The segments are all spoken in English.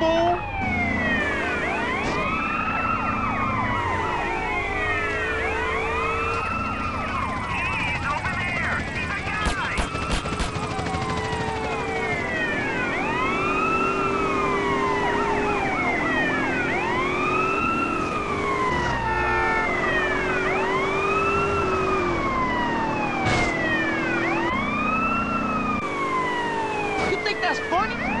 fool! that's funny?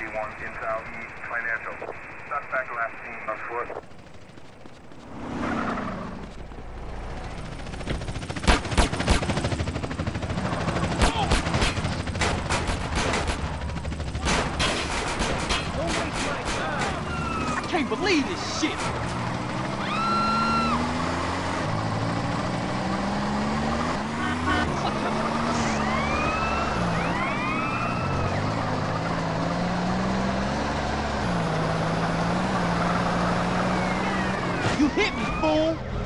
81 in southeast financial. Suspect last seen on foot. Believe this shit! You hit me, fool!